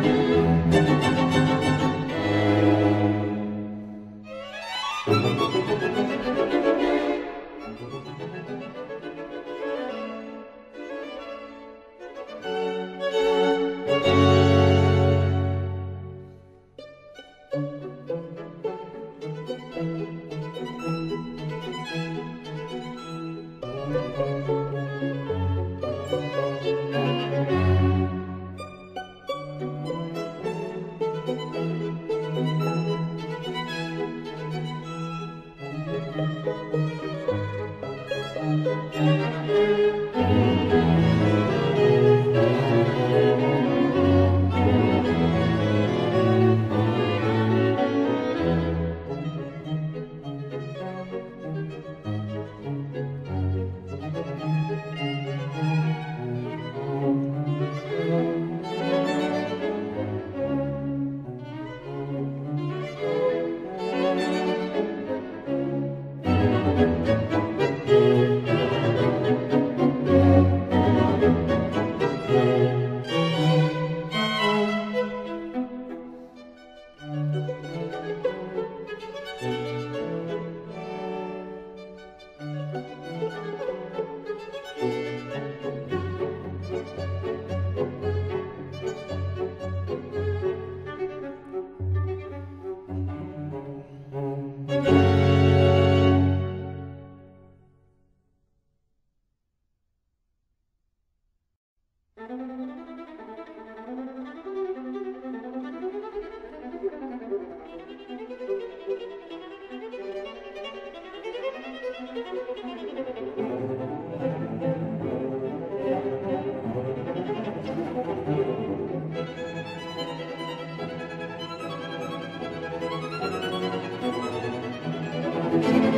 Música Música